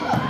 Oh!